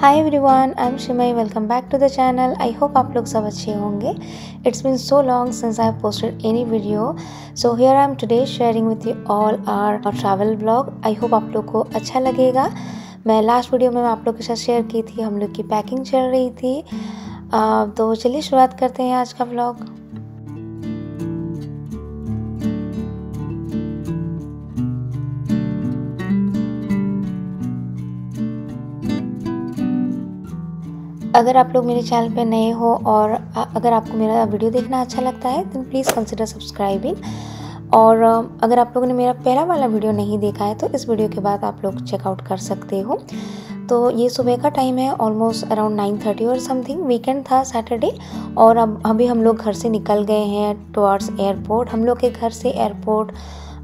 Hi everyone I am Shimai welcome back to the channel I hope आप लोग सब अच्छे होंगे. It's been so long since I posted any video so here I am today sharing with you all our travel blog I hope आप लोग को अच्छा लगेगा. मैं लास्ट वीडियो में आप लोग के साथ शेयर की थी हम लोग की पैकिंग चल रही थी. Uh, तो चलिए शुरुआत करते हैं आज का ब्लॉग अगर आप लोग मेरे चैनल पे नए हो और अगर आपको मेरा वीडियो देखना अच्छा लगता है तो प्लीज़ कंसिडर सब्सक्राइबिंग और अगर आप लोगों ने मेरा पहला वाला वीडियो नहीं देखा है तो इस वीडियो के बाद आप लोग चेकआउट कर सकते हो। तो ये सुबह का टाइम है ऑलमोस्ट अराउंड नाइन थर्टी और समथिंग वीकेंड था सैटरडे और अब, अभी हम लोग घर से निकल गए हैं टुवर्ड्स एयरपोर्ट हम लोग के घर से एयरपोर्ट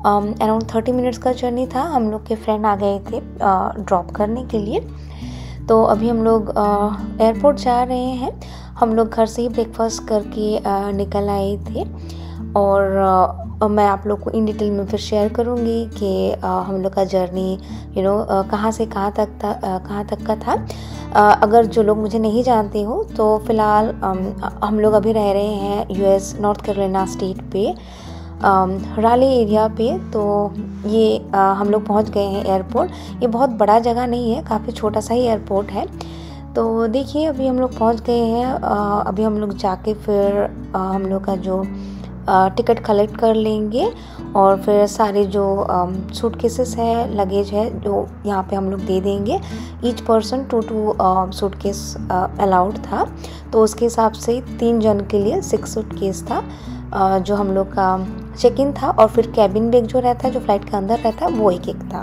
अराउंड थर्टी मिनट्स का जर्नी था। हम लोग के फ्रेंड आ गए थे ड्रॉप करने के लिए। तो अभी हम लोग एयरपोर्ट जा रहे हैं। हम लोग घर से ही ब्रेकफास्ट करके निकल आए थे। और आ, मैं आप लोग को इन डिटेल में फिर शेयर करूँगी कि हम लोग का जर्नी यू नो कहाँ से कहाँ तक था कहाँ तक का था। अगर जो लोग मुझे नहीं जानते हो तो फ़िलहाल हम लोग अभी रह रहे हैं यूएस नॉर्थ कैरोलिना स्टेट पे। राली एरिया पे तो ये आ, हम लोग पहुँच गए हैं एयरपोर्ट। ये बहुत बड़ा जगह नहीं है काफ़ी छोटा सा ही एयरपोर्ट है। तो देखिए अभी हम लोग पहुँच गए हैं अभी हम लोग जाके फिर आ, हम लोग का जो टिकट कलेक्ट कर लेंगे और फिर सारे जो सूट केसेस है लगेज है जो यहाँ पे हम लोग दे देंगे। Each person two two suitcase allowed था। तो उसके हिसाब से तीन जन के लिए सिक्स सूट केस था। जो हम लोग का चेक इन था और फिर कैबिन बैग जो रहता है जो फ़्लाइट के अंदर रहता है वो एक एक था।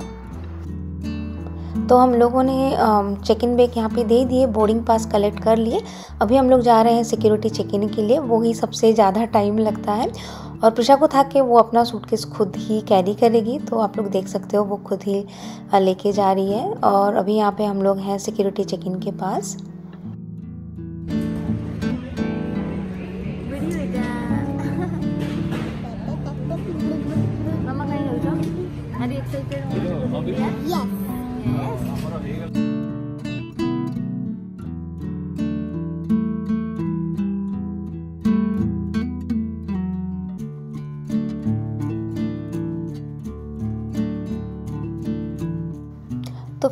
तो हम लोगों ने चेक इन बैग यहाँ पे दे दिए बोर्डिंग पास कलेक्ट कर लिए। अभी हम लोग जा रहे हैं सिक्योरिटी चेक इन के लिए, वो ही सबसे ज़्यादा टाइम लगता है। और प्रिशा को था कि वो अपना सूटकेस खुद ही कैरी करेगी तो आप लोग देख सकते हो वो खुद ही लेके जा रही है। और अभी यहाँ पे हम लोग हैं सिक्योरिटी चेक इन के पास।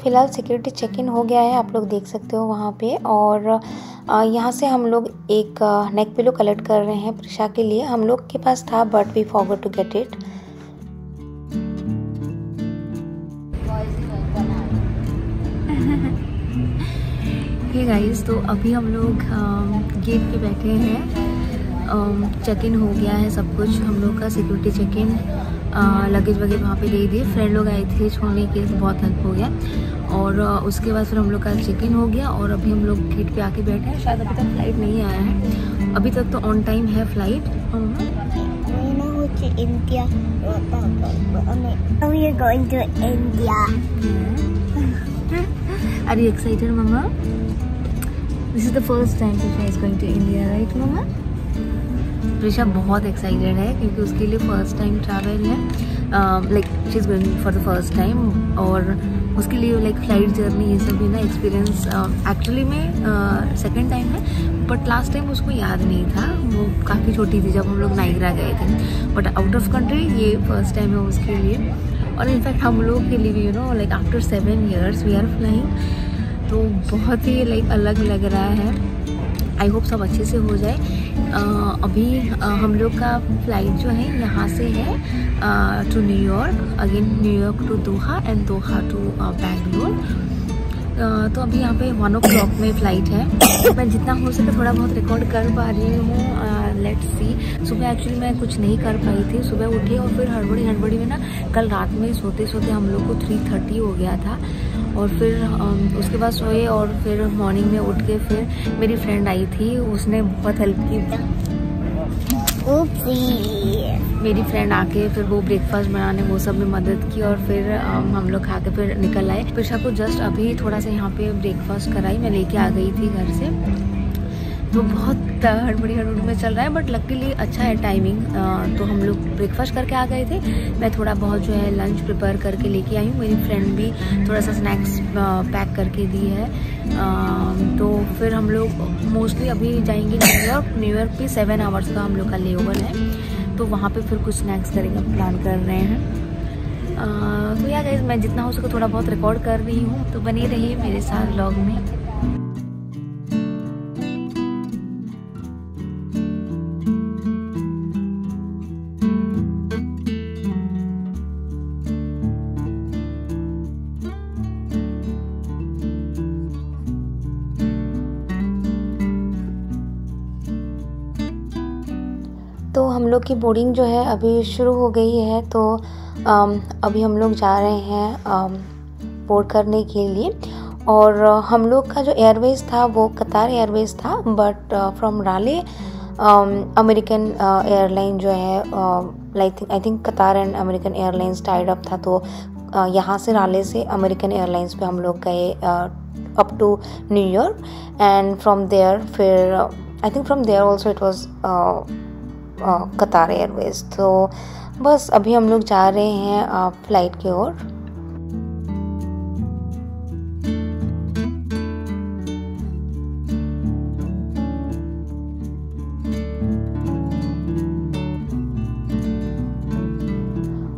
फ़िलहाल सिक्योरिटी चेक इन हो गया है, आप लोग देख सकते हो वहाँ पे। और यहाँ से हम लोग एक नेक पिलो कलेक्ट कर रहे हैं प्रिशा के लिए। हम लोग के पास था but we forgot to get it ये गाइस तो अभी हम लोग गेट पे बैठे हैं। चेक इन हो गया है सब कुछ। हम लोग का सिक्योरिटी चेक इन लगेज वगैरह वहाँ पे दे दिए फ्रेंड लोग आए थे छोड़ने के लिए बहुत हेल्प हो गया और उसके बाद फिर हम लोग का चेक इन हो गया और अभी हम लोग गेट पे आके बैठे हैं शायद अभी तक फ़्लाइट नहीं आया है अभी तक तो ऑन टाइम है flight India. We are going to India. Are you excited, Mama? This is the first time Prisha is going to India, right, Mama? Prisha बहुत एक्साइटेड है क्योंकि उसके लिए फ़र्स्ट टाइम ट्रैवल है। Like she is going for the first time और उसके लिए like flight journey ये सब भी ना एक्सपीरियंस एक्चुअली में सेकेंड टाइम है। बट लास्ट टाइम उसको याद नहीं था। वो काफ़ी छोटी थी जब हम लोग नाइगरा गए थे। बट आउट ऑफ़ कंट्री ये फ़र्स्ट टाइम है उसके लिए। और इनफैक्ट हम लोग के लिए भी you know like after seven years we are flying तो बहुत ही लाइक अलग लग रहा है। आई होप सब अच्छे से हो जाए। uh, अभी uh, हम लोग का फ़्लाइट जो है यहाँ से है to New York again New York to Doha and Doha to Bangalore तो अभी यहाँ पे वन ओ क्लॉक में फ़्लाइट है। मैं जितना हो सके थोड़ा बहुत रिकॉर्ड कर पा रही हूँ लेट्स सी सुबह एक्चुअली मैं कुछ नहीं कर पाई थी। सुबह उठी और फिर हड़बड़ी हड़बड़ी में ना कल रात में सोते सोते हम लोग को थ्री थर्टी हो गया था। और फिर उसके बाद सोए और फिर मॉर्निंग में उठ के फिर मेरी फ्रेंड आई थी उसने बहुत हेल्प की। मेरी फ्रेंड आके फिर वो ब्रेकफास्ट बनाने वो सब में मदद की और फिर हम लोग खा के फिर निकल आए। प्रिशा को जस्ट अभी थोड़ा सा यहाँ पे ब्रेकफास्ट कराई मैं लेके आ गई थी घर से। तो बहुत हड़बड़ी हड़बड़ी में चल रहा है बट लकीली अच्छा है टाइमिंग तो हम लोग ब्रेकफास्ट करके आ गए थे। मैं थोड़ा बहुत जो है लंच प्रिपेयर करके लेके आई हूँ। मेरी फ्रेंड भी थोड़ा सा स्नैक्स पैक करके दी है। तो फिर हम लोग मोस्टली अभी जाएँगे न्यूयॉर्क न्यूयॉर्क पे सेवन आवर्स का हम लोग का ले है। तो वहाँ पे फिर कुछ स्नैक्स करेंगे प्लान कर रहे हैं। तो या मैं जितना हो सके थोड़ा बहुत रिकॉर्ड कर रही हूँ। तो बनी रही मेरे साथ ब्लॉग में। लोग की बोर्डिंग जो है अभी शुरू हो गई है तो अभी हम लोग जा रहे हैं बोर्ड करने के लिए। और हम लोग का जो एयरवेज था, वो कतार एयरवेज था but from Raleigh American airline जो है like I think Qatar and American Airlines tied up था तो यहाँ से राले से अमेरिकन एयरलाइंस पे हम लोग गए up to New York and from there फिर I think from there also it was Qatar Airways. तो बस अभी हम लोग जा रहे हैं फ़्लाइट की ओर।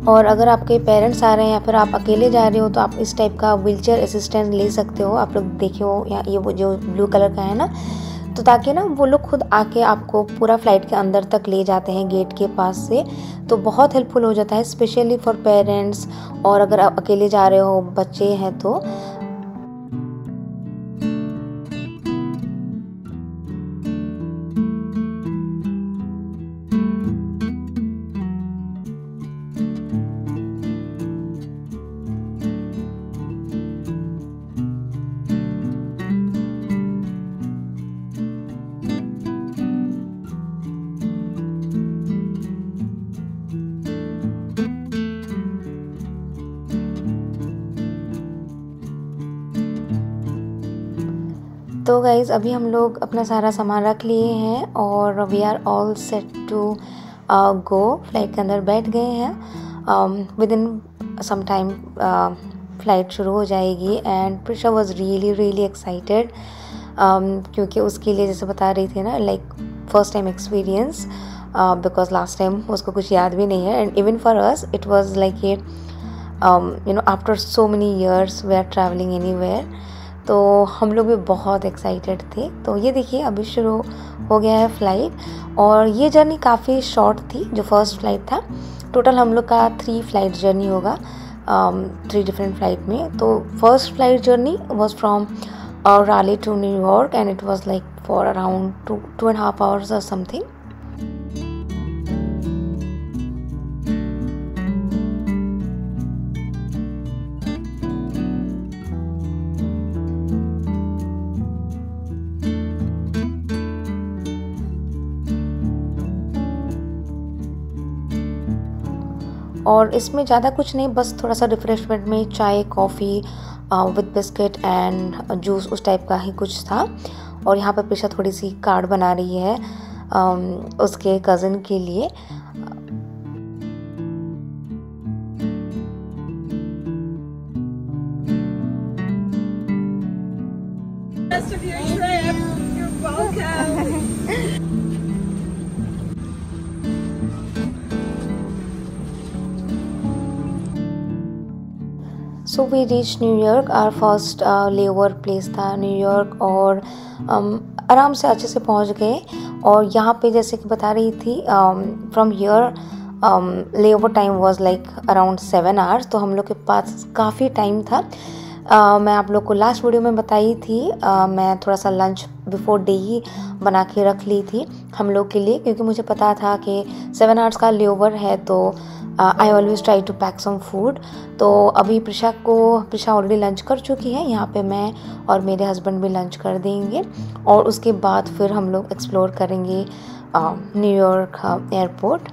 और अगर आपके पेरेंट्स आ रहे हैं या फिर आप अकेले जा रहे हो तो आप इस टाइप का व्हील चेयर असिस्टेंट ले सकते हो। आप लोग देखे हो, या ये वो जो ब्लू कलर का है ना तो ताकि ना वो लोग खुद आके आपको पूरा फ़्लाइट के अंदर तक ले जाते हैं गेट के पास से तो बहुत हेल्पफुल हो जाता है स्पेशली फॉर पेरेंट्स और अगर आप अकेले जा रहे हो, बच्चे हैं तो। अभी हम लोग अपना सारा सामान रख लिए हैं और we are all set to go flight के अंदर बैठ गए हैं। Within some time flight शुरू हो जाएगी and Prisha was really really excited क्योंकि उसके लिए जैसे बता रही थी ना like first time experience because last time उसको कुछ याद भी नहीं है। And even for us it was like a you know after so many years we are travelling anywhere तो हम लोग भी बहुत एक्साइटेड थे। तो ये देखिए, अभी शुरू हो गया है फ़्लाइट और ये जर्नी काफ़ी शॉर्ट थी, जो फ़र्स्ट फ़्लाइट था। टोटल हम लोग का थ्री फ़्लाइट जर्नी होगा थ्री डिफरेंट फ़्लाइट में। तो first flight journey was from Raleigh to New York and it was like for around two two and half hours और समथिंग और इसमें ज़्यादा कुछ नहीं बस थोड़ा सा रिफ़्रेशमेंट में चाय coffee with biscuit and juice उस टाइप का ही कुछ था। और यहाँ पर पेशा थोड़ी सी कार्ड बना रही है um, उसके कज़न के लिए। So we reach New York our first layover place था न्यूयॉर्क और um, आराम से अच्छे से पहुँच गए। और यहाँ पे जैसे कि बता रही थी from here layover time was like around seven hours तो हम लोग के पास काफ़ी टाइम था। Uh, मैं आप लोग को लास्ट वीडियो में बताई थी uh, मैं थोड़ा सा लंच बिफोर डे ही बना के रख ली थी हम लोग के लिए क्योंकि मुझे पता था कि सेवन आवर्स का लेवर है तो I always try to pack some food तो अभी प्रशा को, प्रशा ऑलरेडी लंच कर चुकी है। यहाँ पे मैं और मेरे हस्बैंड भी लंच कर देंगे। और उसके बाद फिर हम लोग एक्सप्लोर करेंगे न्यूयॉर्क एयरपोर्ट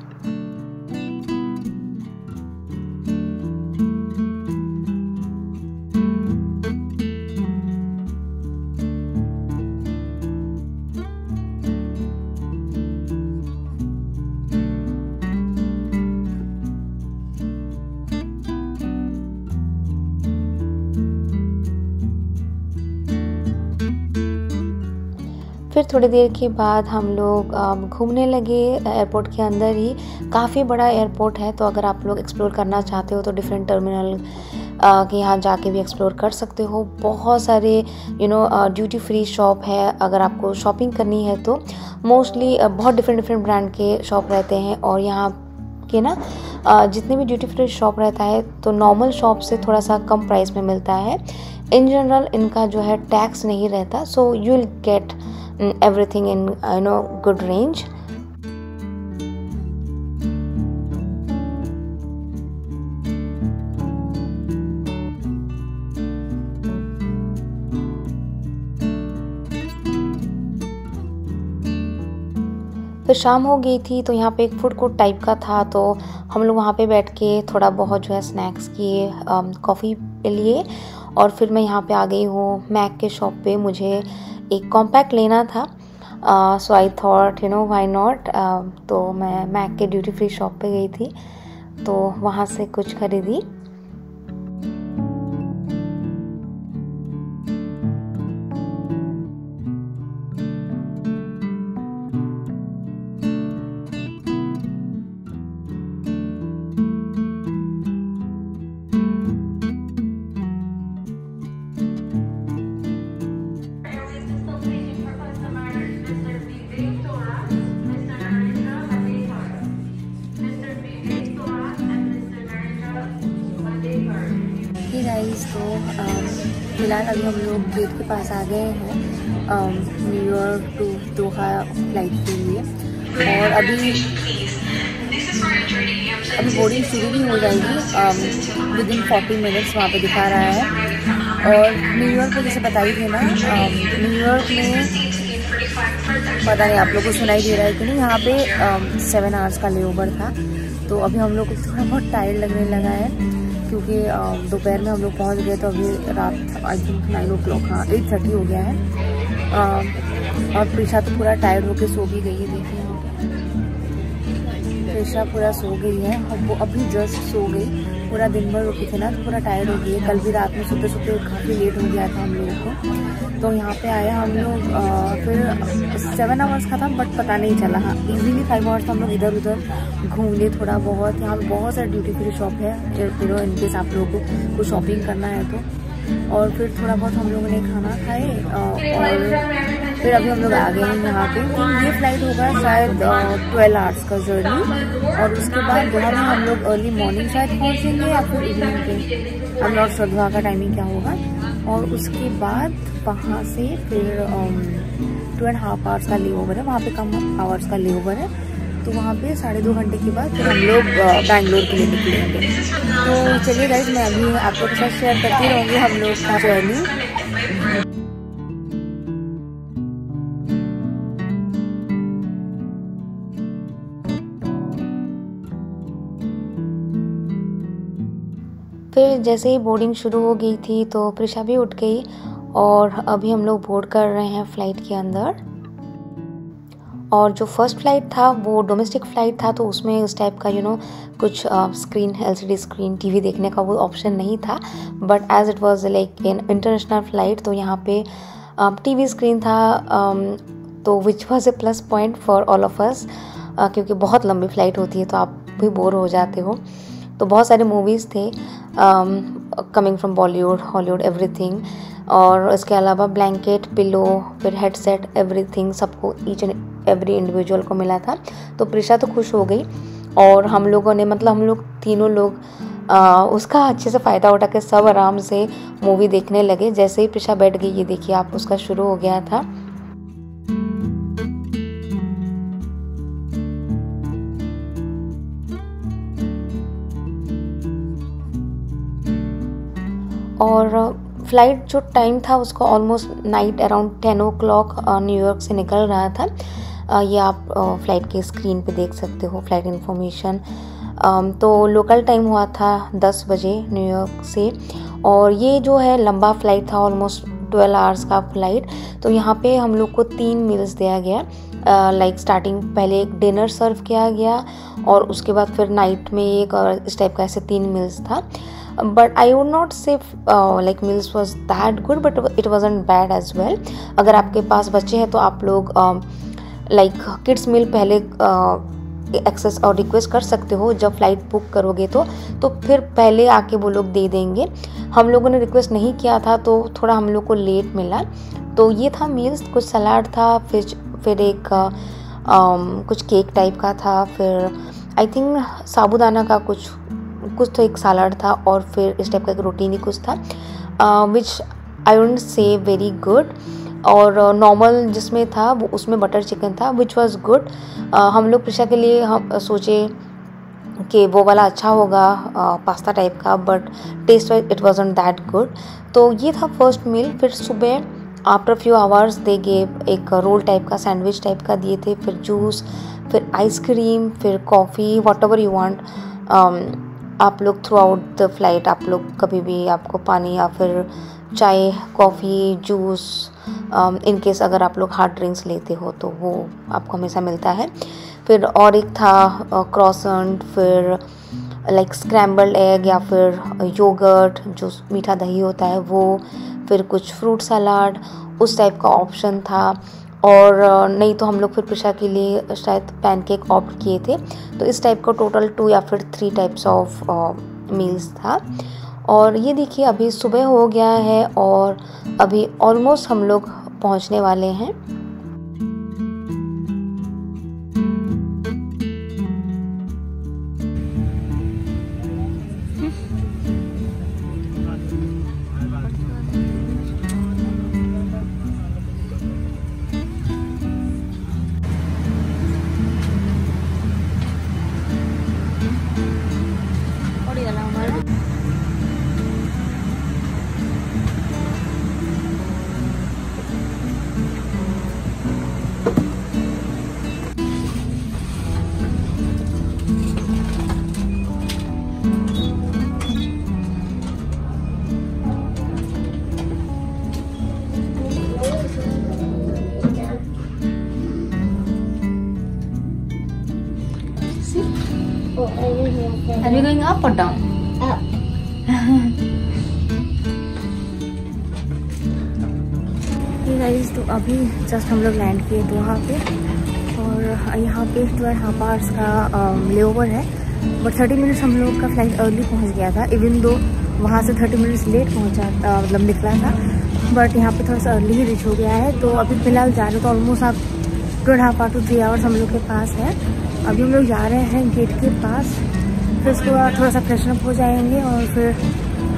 थोड़ी देर के बाद हम लोग घूमने लगे, एयरपोर्ट के अंदर ही। काफ़ी बड़ा एयरपोर्ट है तो अगर आप लोग एक्सप्लोर करना चाहते हो तो डिफरेंट टर्मिनल के यहाँ जाके भी एक्सप्लोर कर सकते हो। बहुत सारे you know duty free shop है, अगर आपको शॉपिंग करनी है तो। मोस्टली बहुत डिफरेंट डिफरेंट ब्रांड के शॉप रहते हैं, और यहाँ के ना जितने भी ड्यूटी फ्री शॉप रहता है तो नॉर्मल शॉप से थोड़ा सा कम प्राइस में मिलता है। इन जनरल इनका जो है टैक्स नहीं रहता so you will get everything in you know, good range. फिर शाम हो गई थी तो यहाँ पे एक फ़ूड कोर्ट टाइप का था तो हम लोग वहाँ पे बैठ के थोड़ा बहुत जो है स्नैक्स किए कॉफ़ी लिए। और फिर मैं यहाँ पे आ गई हूँ मैक के शॉप पे मुझे एक कॉम्पैक्ट लेना था। So I thought you know why not तो मैं मैक के ड्यूटी फ्री शॉप पे गई थी। तो वहाँ से कुछ खरीदी। अभी हम लोग गेट के पास आ गए हैं न्यूयॉर्क टू दोहा फ़्लाइट के लिए। और अभी अभी बोर्डिंग शुरू भी हो जाएगी विद इन फोर्टी मिनट्स वहाँ पे दिखा रहा है। और न्यूयॉर्क को जैसे बताई थी ना न्यूयॉर्क में पता नहीं आप लोग को सुनाई दे रहा है कि नहीं, यहाँ पे सेवन आवर्स का लेओवर था। तो अभी हम लोग को थोड़ा बहुत टायर्ड लगने लगा है। क्योंकि दोपहर में हम लोग पहुँच गए तो अभी रात I think nine o'clock हाँ एट थर्टी हो गया है। आ, और प्रीशा तो पूरा टायर्ड होके सो भी गई है देखिए प्रीशा पूरा सो गई है और वो अभी जस्ट सो गई। पूरा दिन भर रुकी थी ना तो पूरा टायर्ड हो गई। कल भी रात में सोते सोते काफ़ी लेट हो गया था हम लोगों को। तो यहाँ पे आया हम लोग फिर सेवन आवर्स का था बट पता नहीं चला। हाँ इजीली फाइव आवर्स हम लोग इधर उधर घूम लिए थोड़ा बहुत। यहाँ पे बहुत सारे ड्यूटी फ्री शॉप है फिर इनकेस आप लोगों को कुछ शॉपिंग करना है तो। और फिर थोड़ा बहुत हम लोगों ने खाना खाए और फिर अभी हम लोग आ गए हैं यहाँ पे। तो ये फ़्लाइट होगा शायद ट्वेल्व आवर्स का जर्नी और उसके बाद वहाँ में हम लोग अर्ली मॉर्निंग शायद पहुँचेंगे या फिर इवनिंग पे। हम लोग श्रद्धा का टाइमिंग क्या होगा। और उसके बाद वहाँ से फिर टू एंड हाफ़ आवर्स का ले ओवर है। वहाँ पे कम आवर्स का ले ओवर है। तो वहाँ पे साढ़े दो घंटे के बाद फिर हम लोग बैंगलोर के लिए निकलेंगे। तो चलिए गाइज़ मैं अभी आपको के साथ शेयर करती रहूँगी हम लोग का जर्नी फिर जैसे ही बोर्डिंग शुरू हो गई थी तो प्रिशा भी उठ गई और अभी हम लोग बोर्ड कर रहे हैं फ़्लाइट के अंदर। और जो फ़र्स्ट फ़्लाइट था वो डोमेस्टिक फ़्लाइट था तो उसमें उस टाइप का यू you नो know, कुछ screen L LCD screen TV देखने का वो ऑप्शन नहीं था। But as it was like in international flight तो यहाँ पे टीवी स्क्रीन था तो which was a plus point for all of us क्योंकि बहुत लंबी फ़्लाइट होती है तो आप भी बोर हो जाते हो। तो बहुत सारे मूवीज़ थे coming from Bollywood Hollywood everything और इसके अलावा ब्लैंकेट पिलो फिर हेडसेट एवरीथिंग सबको ईच एंड एवरी इंडिविजुअल को मिला था। तो प्रिशा तो खुश हो गई। और हम लोगों ने मतलब हम लोग तीनों लोग आ, उसका अच्छे से फ़ायदा उठा के सब आराम से मूवी देखने लगे। जैसे ही प्रिशा बैठ गई ये देखिए आप उसका शुरू हो गया था। और फ़्लाइट जो टाइम था उसका almost night around ten o'clock New York से निकल रहा था। ये आप फ़्लाइट के स्क्रीन पे देख सकते हो फ़्लाइट इन्फॉर्मेशन तो लोकल टाइम हुआ था दस बजे न्यूयॉर्क से। और ये जो है लंबा फ़्लाइट था ऑलमोस्ट ट्वेल्व आवर्स का फ़्लाइट तो यहाँ पे हम लोग को तीन मील्स दिया गया। लाइक uh, स्टार्टिंग पहले एक डिनर सर्व किया गया और उसके बाद फिर नाइट में एक और इस टाइप का ऐसे तीन मील्स था। But I would not say like meals was that good but it was bad as well अगर आपके पास बच्चे हैं तो आप लोग लाइक किड्स मील पहले एक्सेस और रिक्वेस्ट कर सकते हो। जब फ़्लाइट बुक करोगे तो तो फिर पहले आके वो लोग दे देंगे। हम लोगों ने रिक्वेस्ट नहीं किया था तो थोड़ा हम लोग को लेट मिला। तो ये था मील्स कुछ सलाद था फिर फिर एक um, कुछ केक टाइप का था फिर आई थिंक साबुदाना का कुछ कुछ तो एक सलाद था और फिर इस टाइप का एक रोटीन ही कुछ था which I would say very good और नॉर्मल जिसमें था, वो उसमें बटर चिकन था विच वॉज़ गुड हम लोग प्रिशा के लिए हम सोचे कि वो वाला अच्छा होगा पास्ता टाइप का but taste wise it was that good तो ये था फ़र्स्ट मील फिर सुबह after few hours they gave एक रोल टाइप का सैंडविच टाइप का दिए थे, फिर जूस फिर आइसक्रीम फिर coffee whatever you want आप लोग थ्रू आउट द फ़्लाइट आप लोग कभी भी आपको पानी या फिर चाय कॉफ़ी जूस इन केस अगर आप लोग हार्ड ड्रिंक्स लेते हो तो वो आपको हमेशा मिलता है। फिर और एक था क्रॉसेंट फिर लाइक स्क्रैम्बल्ड एग या फिर योगर्ट जो मीठा दही होता है वो, फिर कुछ फ्रूट सलाड उस टाइप का ऑप्शन था। और नहीं तो हम लोग फिर प्रशा के लिए शायद पैनकेक ऑप्ट किए थे। तो इस टाइप का टोटल टू या फिर थ्री टाइप्स ऑफ़ मील्स था। और ये देखिए, अभी सुबह हो गया है और अभी ऑलमोस्ट हम लोग पहुँचने वाले हैं। गाइस तो अभी जस्ट हम लोग लैंड किए दोहा पे। और यहाँ पे टू एंड हाफ़ आवर्स का ले ओवर है। बट थर्टी मिनट्स हम लोग का फ़्लाइट अर्ली पहुँच गया था। इवन दो वहाँ से थर्टी मिनट्स लेट पहुँचा मतलब निकला था। बट यहाँ पे थोड़ा सा अर्ली ही रीच हो गया है। तो अभी फ़िलहाल जा रहे तो ऑलमोस्ट आप two and half hour to three hours हम लोग के पास है। अभी हम लोग जा रहे हैं गेट के पास। फिर उसके बाद थोड़ा सा फ्रेशन अप हो जाएँगे और फिर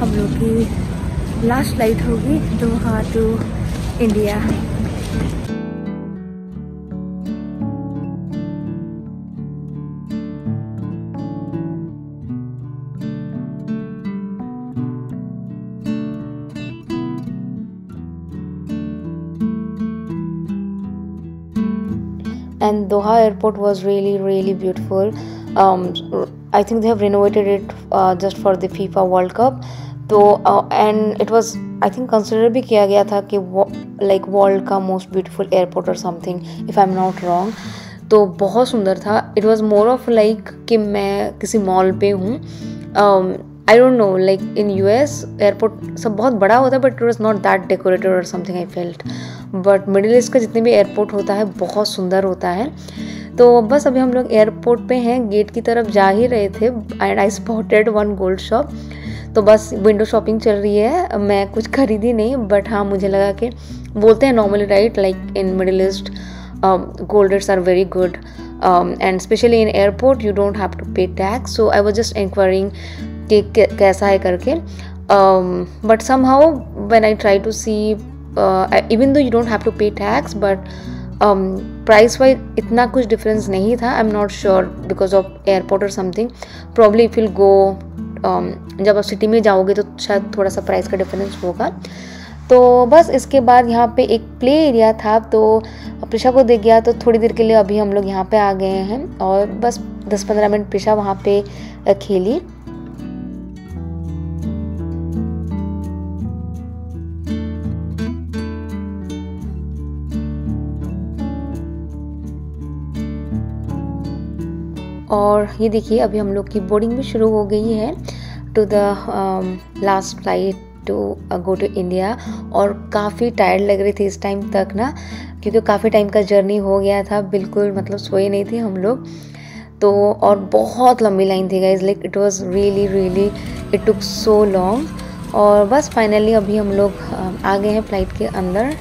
हम लोग की लास्ट फ़्लाइट होगी Doha to India. and Doha airport was really really beautiful um, I think they have renovated it uh, just for the FIFA World Cup तो and it was I think consider भी किया गया था कि like world का most beautiful airport और something if I am not wrong तो बहुत सुंदर था. It was more of like कि मैं किसी मॉल पे हूँ. I don't know like in U S airport सब बहुत बड़ा होता है but it was not that decorated और something I felt but Middle East का जितने भी एयरपोर्ट होता है, बहुत सुंदर होता है. तो बस अभी हम लोग एयरपोर्ट पे हैं. गेट की तरफ़ जा ही रहे थे. And I spotted one gold shop तो बस विंडो शॉपिंग चल रही है। मैं कुछ खरीदी नहीं बट हाँ मुझे लगा कि बोलते हैं normally right like in Middle East gold rates are very good and specially in airport you don't have to pay tax so I was just inquiring कि कैसा है करके। But somehow when I try to see even though you don't have to pay tax but price wise इतना कुछ difference नहीं था। I am not sure because of airport और something probably if will go जब आप city में जाओगे तो शायद थोड़ा सा प्राइस का डिफरेंस होगा। तो बस इसके बाद यहाँ पे एक प्ले एरिया था तो प्रिशा को देख गया तो थोड़ी देर के लिए अभी हम लोग यहाँ पे आ गए हैं और बस 10-15 मिनट प्रिशा वहाँ पे खेली। और ये देखिए, अभी हम लोग की बोर्डिंग भी शुरू हो गई है to the last flight to go to India और काफ़ी टायर्ड लग रही थी इस टाइम तक ना, क्योंकि काफ़ी टाइम का जर्नी हो गया था, बिल्कुल मतलब सोए नहीं थे हम लोग। तो और बहुत लंबी लाइन थी guys like it was really really it took so long और बस फाइनली अभी हम लोग आ गए हैं फ़्लाइट के अंदर।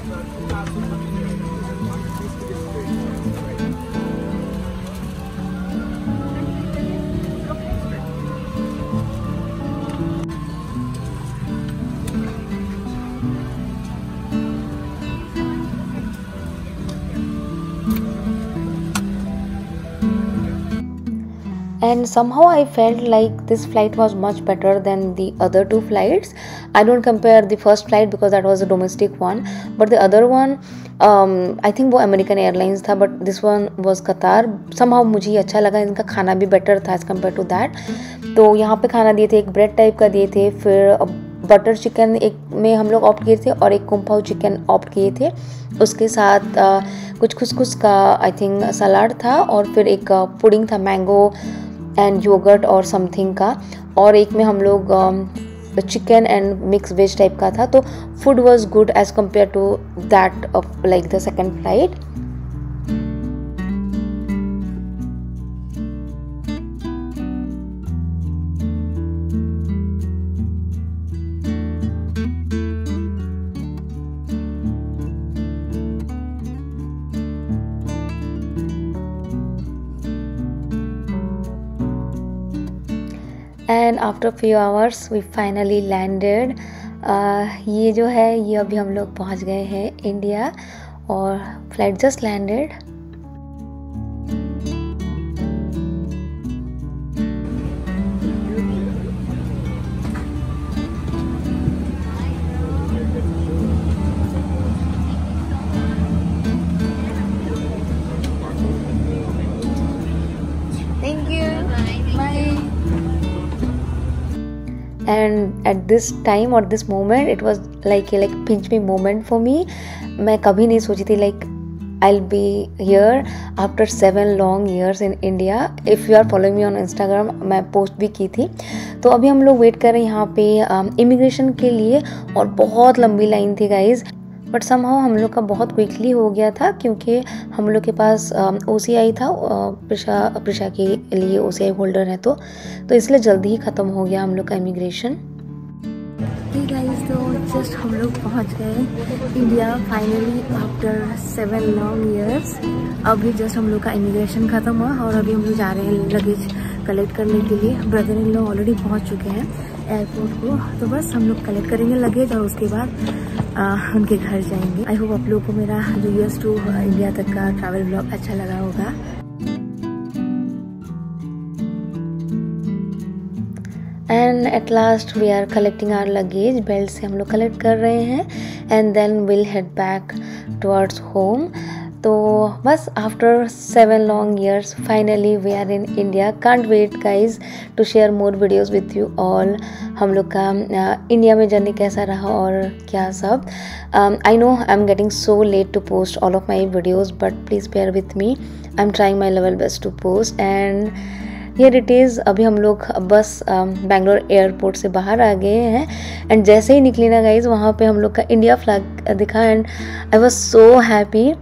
And somehow i felt like this flight was much better than the other two flights. I don't compare the first flight because that was a domestic one but the other one um, I think वो American airlines था but this one was Qatar somehow मुझे अच्छा लगा इनका खाना भी better था as compare to that तो यहाँ पे खाना दिए थे एक ब्रेड टाइप का दिए थे फिर बटर चिकन एक में हम लोग ऑप्ट किए थे और एक कुम्पाऊ चिकन ऑप्ट किए थे। उसके साथ आ, कुछ खुसखुस का आई थिंक सलाड था और फिर एक पुडिंग था मैंगो एंड योगर्ट और समथिंग का। और एक में हम लोग chicken and mix veg type का था तो food was good as compare to that like the second flight after few hours we finally landed ये जो है, ये अभी हम लोग पहुँच गए हैं इंडिया और flight just landed and at this time और this moment it was like a like pinch me moment for me मैं कभी नहीं सोची थी like I be here after seven long years in India if you are following me on Instagram मैं post भी की थी. तो अभी हम लोग वेट कर रहे हैं यहाँ पे इमिग्रेशन um, के लिए और बहुत लंबी लाइन थी गाइज़ बट समहाउ हम लोग का बहुत क्विकली हो गया था क्योंकि हम लोग के पास ओ सी आई था प्रिशा प्रिशा के लिए ओ सी आई होल्डर है तो। तो इसलिए जल्दी ही ख़त्म हो गया हम लोग का इमिग्रेशन तो जस्ट हम लोग पहुँच गए India finally after seven long years अभी जस्ट हम लोग का इमिग्रेशन ख़त्म हुआ और अभी हम लोग जा रहे हैं लगेज कलेक्ट करने के लिए। ब्रदर इन लोग ऑलरेडी पहुँच चुके हैं एयरपोर्ट को। तो बस हम लोग कलेक्ट करेंगे लगेज और उसके बाद आ, उनके घर जाएँगे। आई होप आप लोगों को मेरा यूएस टू इंडिया तक का ट्रैवल ब्लॉग अच्छा लगा होगा। And at last we are collecting our luggage belt से हम लोग कलेक्ट कर रहे हैं and then will head back towards home तो बस after seven long years finally we are in India can't wait guys to share more videos with you all हम लोग का इंडिया में जर्नी कैसा रहा और क्या सब। I know I am getting so late to post all of my videos but please bear with me I am trying my level best to post and here it is अभी हम लोग बस Bangalore airport से बाहर आ गए हैं and जैसे ही निकली ना गाइज़ वहाँ पे हम लोग का इंडिया फ्लैग दिखा and I was so happy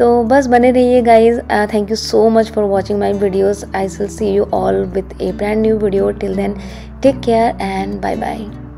तो बस बने रहिए guys thank you so much for watching my videos I will see you all with a brand new video till then take care and bye bye